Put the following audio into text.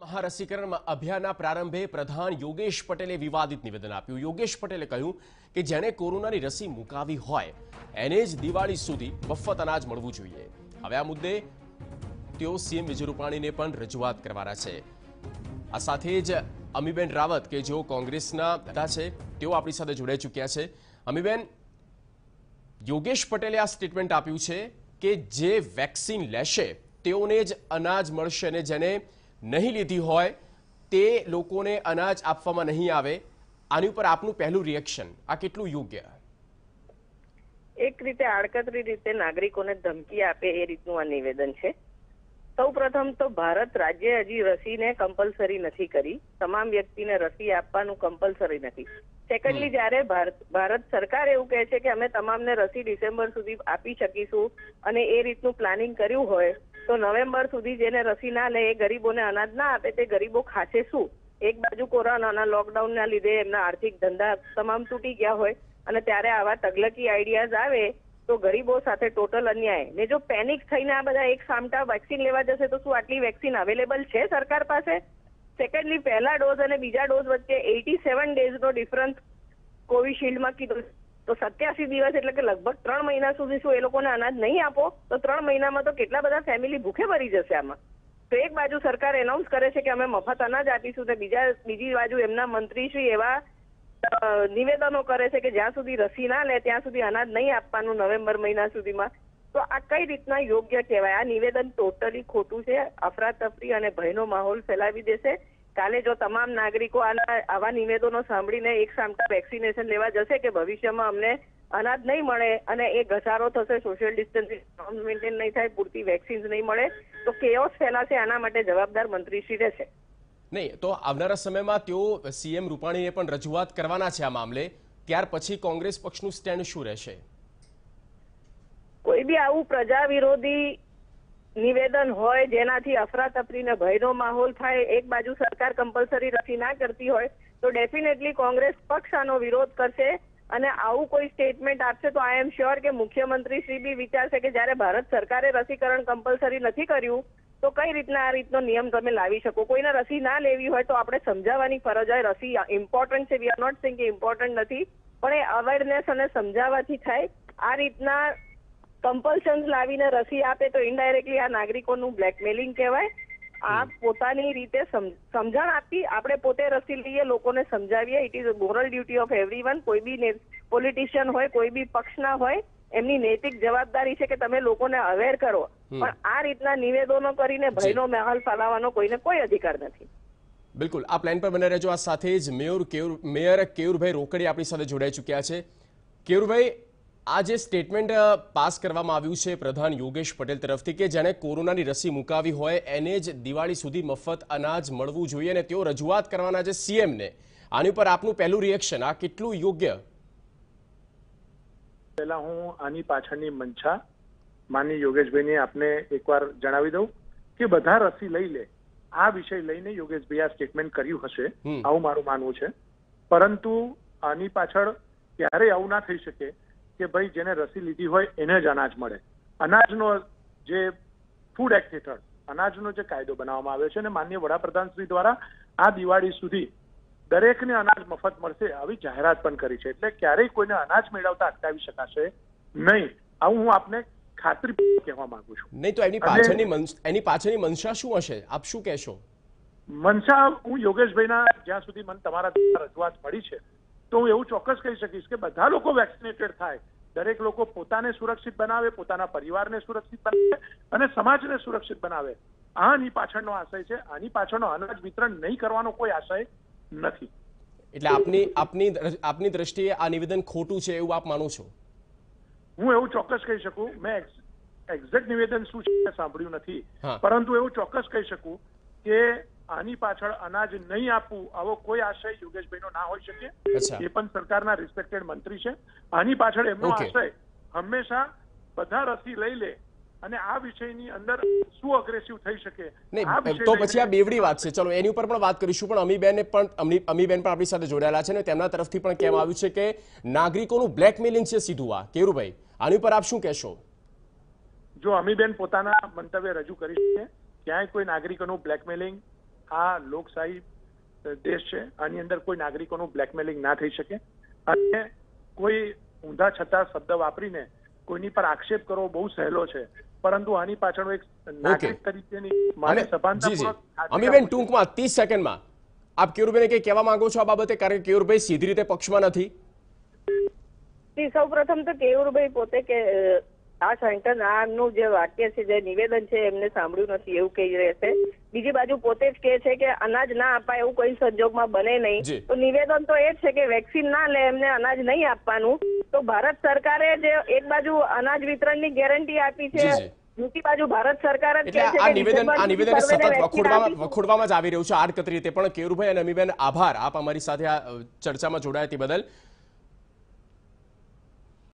મહારસીકરણ અભિયાનના પ્રારંભે પ્રધાન યોગેશ પટેલે વિવાદિત નિવેદન આપ્યું. યોગેશ પટેલે કહ્યું કે જેણે કોરોનાની રસી મુકાવી હોય, એને જ દિવાળી સુધી મફત અનાજ મળવું જોઈએ. હવે આ મુદ્દે તેઓ સીએમ વિજય રૂપાણીને પણ રજૂઆત કરવાના છે. આ સાથે જ અમીબેન રાવત, કે જેઓ કોંગ્રેસના નેતા છે, તેઓ આપણી સાથે જોડાઈ ચૂક્યા છે. અમીબેન, યોગેશ પટેલે આ સ્ટેટમેન્ટ આપ્યું છે કે જે વેક્સિન લેશે, તેઓને જ અનાજ મળશે અને જેને નહીં લીધી હોય તે લોકોને અનાજ આપવામાં નહીં આવે. આની ઉપર આપનું પહેલું રિએક્શન આ કેટલું યોગ્ય? એક રીતે આડકતરી રીતે નાગરિકોને ધમકી આપે એ રીતનું આ નિવેદન છે. સૌ પ્રથમ તો ભારત રાજ્ય હજી રસીને કમ્પલસરી નથી કરી. તમામ વ્યક્તિને રસી આપવાનું કમ્પલસરી નથી. સેકન્ડલી જ્યારે ભારત ભારત સરકાર એવું કહે છે કે અમે તમામને રસી ડિસેમ્બર સુધી આપી શકીશું અને એ રીતનું પ્લાનિંગ કર્યું હોય તો નવેમ્બર સુધી જેને રસી ના લે એ ગરીબોને અનાજ ના આપે તે ગરીબો ખાશે શું? એક બાજુ કોરોનાના લોકડાઉનના લીધે એમના આર્થિક ધંધા તમામ તૂટી ગયા હોય અને ત્યારે આવા તગલકી આઈડિયાઝ આવે તો ગરીબો સાથે ટોટલ અન્યાય. ને જો પેનિક થઈને આ બધા એક સામટા વેક્સિન લેવા જશે તો શું આટલી વેક્સિન અવેલેબલ છે સરકાર પાસે? સેકન્ડલી પહેલા ડોઝ અને બીજા ડોઝ વચ્ચે એટી સેવન ડેઝનો ડિફરન્સ કોવિશિલ્ડમાં કીધું તો સત્યાસી દિવસ એટલે કે લગભગ ત્રણ મહિના સુધી શું એ લોકોને અનાજ નહીં આપો, તો ત્રણ મહિનામાં તો કેટલા બધા ફેમિલી ભૂખે મરી જશે આમાં. તો એક બાજુ સરકાર એનાઉન્સ કરે છે કે અમે મફત અનાજ આપીશું, તો બીજા, બીજી બાજુ એમના મંત્રીશ્રી એવા નિવેદનો કરે છે કે જ્યાં સુધી રસી ના લે, ત્યાં સુધી અનાજ નહીં આપવાનું નવેમ્બર મહિના સુધીમાં. તો આ કઈ રીતના યોગ્ય કહેવાય? આ નિવેદન ટોટલી ખોટું છે, અફરાતફરી અને ભયનો માહોલ ફેલાવી દેશે. કાલે જો તમામ નાગરિકો આના આવા નિવેદનો સાંભળીને એક સામટા વેક્સિનેશન લેવા જશે કે ભવિષ્યમાં અમને અનાજ નહીં મળે અને એ ઘસારો થશે સોશિયલ ડિસ્ટન્સિંગ મેન્ટેન નહીં થાય પૂરતી વેક્સિન્સ નહીં મળે તો કેઓસ ફેલાશે આના માટે જવાબદાર મંત્રીશ્રી રહેશે. નહીં તો આવનારા સમયમાં તેઓ સીએમ રૂપાણીને પણ રજૂઆત કરવાના છે આ મામલે. ત્યાર પછી કોંગ્રેસ પક્ષનું સ્ટેન્ડ શું રહેશે? કોઈ બી આવું પ્રજા વિરોધી નિવેદન હોય, જેનાથી અફરાતફરીને ભયનો માહોલ થાય, એક બાજુ સરકાર કમ્પલસરી રસી ના કરતી હોય, તો ડેફિનેટલી કોંગ્રેસ પક્ષ આનો વિરોધ કરશે. અને આવું કોઈ સ્ટેટમેન્ટ આપશે તો આઈ એમ શ્યોર કે મુખ્યમંત્રી શ્રી બી વિચારશે કે જ્યારે ભારત સરકારે રસીકરણ કમ્પલસરી નથી કર્યું, તો કઈ રીતના આ રીતનો નિયમ તમે લાવી શકો? કોઈને રસી ના લેવી હોય તો આપણે સમજાવવાની ફરજ હોય. રસી ઇમ્પોર્ટન્ટ છે. વી આર નોટ સિંગ કે ઇમ્પોર્ટન્ટ નથી. પણ એ અવેરનેસ અને સમજાવવાથી થાય. આ રીતના કમ્પલ્શન્સ લાવીને રસી આપે તો ઇનડાયરેક્ટલી આ નાગરિકોનું બ્લેકમેલિંગ કહેવાય. આ પોતાની રીતે સમજણ આપી આપણે પોતે રસી લઈએ લોકોને સમજાવીએ. It is moral duty of everyone કોઈ બી પોલિટિશિયન હોય કોઈ બી પક્ષના હોય એમની નૈતિક જવાબદારી છે કે તમે લોકોને અવેર કરો. પણ આ રીતના નિવેદનો કરીને ભયનો માહોલ ફેલાવવાનો કોઈને કોઈ અધિકાર નથી. બિલકુલ. આ પ્લાન પર બને રહેજો. આ સાથે જ મેયર કેયુર મેયર કેયુરભાઈ રોકડી આપણી સાથે જોડાઈ ચૂક્યા છે. કેયુરભાઈ આ જે સ્ટેટમેન્ટ પાસ કરવામાં આવ્યું છે પ્રધાન યોગેશ પટેલ તરફથી કે જેણે કોરોનાની રસી મુકાવી હોય એને જ દિવાળી સુધી મફત અનાજ મળવું જોઈએ અને તેઓ રજૂઆત કરવાના છે સીએમને આની ઉપર આપનું પહેલું રિએક્શન આ કેટલું યોગ્ય? પહેલા હું આની પાછળની મંશા માનની યોગેશભાઈને આપને એકવાર જણાવી દઉં કે બધા રસી લઈ લે. આ વિષય લઈને યોગેશભાઈ આ સ્ટેટમેન્ટ કર્યું હશે. આવું મારું માનવું છે. પરંતુ આની પાછળ ક્યારેય આવું ના થઈ શકે કે ભાઈ જેને રસી લીધી હોય એને જ અનાજ મળે. અનાજનો જે ફૂડ એક્ટ હેઠળ અનાજનો જે કાયદો બનાવવામાં આવ્યો છે અને માન્ય વડાપ્રધાન શ્રી દ્વારા આ દિવાળી સુધી દરેકને અનાજ મફત મળશે આવી જાહેરાત પણ કરી છે. એટલે ક્યારેય કોઈને અનાજ મેળવતા અટકાવી શકાશે નહીં. આવું હું આપને ખાતરી કહેવા માંગુ છું. નહીં તો એની પાછળની એની પાછળની મનસા શું હશે? આપ શું કહેશો? મનસા હું યોગેશભાઈના જ્યાં સુધી મને તમારા રજૂઆત મળી છે તો હું એવું ચોક્કસ કહી શકીશ કે બધા લોકો વેક્સિનેટેડ થાય. દરેક લોકો પોતાને સુરક્ષિત બનાવે પોતાના પરિવારને સુરક્ષિત બનાવે અને સમાજને સુરક્ષિત બનાવે. આની પાછળનો આશય છે. આની પાછળનો અનાજ વિતરણ નહીં કરવાનો કોઈ આશય નથી. એટલે આપની આપની આપની દ્રષ્ટિએ આ નિવેદન ખોટું છે એવું આપ માનો છો? હું એવું ચોક્કસ કહી શકું. મેં એક્ઝેક્ટ નિવેદન શું છે સાંભળ્યું નથી. પરંતુ એવું ચોક્કસ કહી શકું કે આની પાછળ અનાજ નહીં આપવું આવો કોઈ આશય યોગેશભાઈનો ના હોઈ શકે. એ પણ સરકારના રિસ્પેક્ટેડ મંત્રી છે. આની પાછળ એમનો આશય હંમેશા બધા રસી લઈ લે અને આ વિષયની અંદર શું અગ્રેસિવ થઈ શકે નહીં તો પછી આ બેવડી વાત છે. ચલો એની ઉપર પણ વાત કરીશું પણ અમીબેને પણ અમીબેન પણ આપણી સાથે જોડાયેલા છે ને તેમના તરફથી પણ કહેવામાં આવ્યું છે કે નાગરિકોનું બ્લેકમેલિંગ છે સીધું આ. કેરુભાઈ આની ઉપર આપ શું કહેશો? જો અમીબેન પોતાના મંતવ્ય રજૂ કરી શકે ક્યાંય કોઈ નાગરિકોનું બ્લેકમેલિંગ આ લોકશાહી દેશ છે. આની અંદર કોઈ નાગરિકોનું બ્લેકમેલિંગ ના થઈ શકે. અને કોઈ ઊંધા છતાં શબ્દ વાપરીને કોઈની પર આક્ષેપ કરવો બહુ સહેલો છે. પરંતુ આની પાછળ એક નાગરિક તરીકેની મારે સભાનતાપૂર્વક અમીબેન ટૂંકમાં ત્રીસ સેકન્ડમાં આપ કેયુરભાઈને કઈ કહેવા માંગો છો આ બાબતે? કારણ કે કેયુરભાઈ સીધી રીતે પક્ષમાં નથી. સૌ પ્રથમ તો કેયુરભાઈ પોતે કે આ સેન્ટર આનું જે વાક્ય છે જે નિવેદન છે એમને સાંભળ્યું નથી એવું કહી રહેશે? બીજી બાજુ પોતે જ કહે છે કે અનાજ ના અપાય એવું કોઈ સંજોગમાં બને નહીં. તો નિવેદન તો એ જ છે કે વેક્સિન ના લે એમને અનાજ નહીં આપવાનું. તો ભારત સરકારે જે એક બાજુ અનાજ વિતરણની ગેરંટી આપી છે. બીજી બાજુ ભારત સરકાર જ એટલે આ નિવેદન આ નિવેદન સતત વખોડવામાં વખોડવામાં જ આવી રહ્યું છે આડકતરી રીતે. પણ કેયુરભાઈ અને અમીબેન આભાર. આપ અમારી સાથે આ ચર્ચામાં જોડાયા તે બદલ.